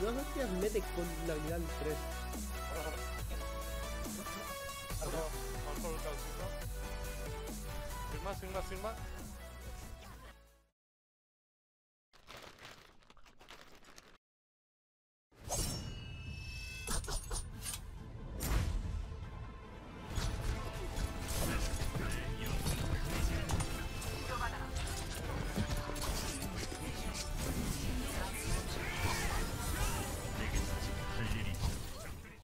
Menudas hostias mete con la habilidad del 3. Vamos, vamos por el calcito. Firma, firma, firma.